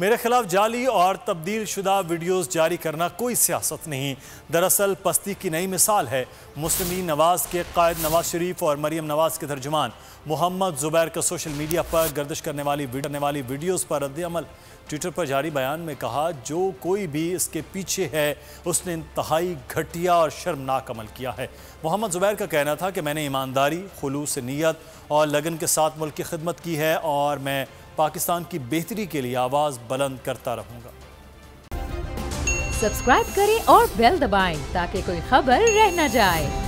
मेरे खिलाफ जाली और तब्दील शुदा वीडियोज़ जारी करना कोई सियासत नहीं। दरअसल, पस्ती की नई मिसाल है। मुस्लिम नवाज़ के कायद नवाज़ शरीफ और मरीम नवाज़ के तर्जुमान। मोहम्मद जुबैर का सोशल मीडिया पर गर्दिश करने वाली करने वाली वीडियोस पर रद्दमल ट्विटर पर जारी बयान में कहा, जो कोई भी इसके पीछे है, उसने इंतहाई घटिया और शर्मनाक अमल किया है। मोहम्मद जुबैर का कहना था कि, मैंने ईमानदारी खलूस नीयत और लगन के साथ मुल्क की खिदमत की है और मैं पाकिस्तान की बेहतरी के लिए आवाज़ बुलंद करता रहूँगा। सब्सक्राइब करें और बेल दबाएँ ताकि कोई खबर रह न जाए।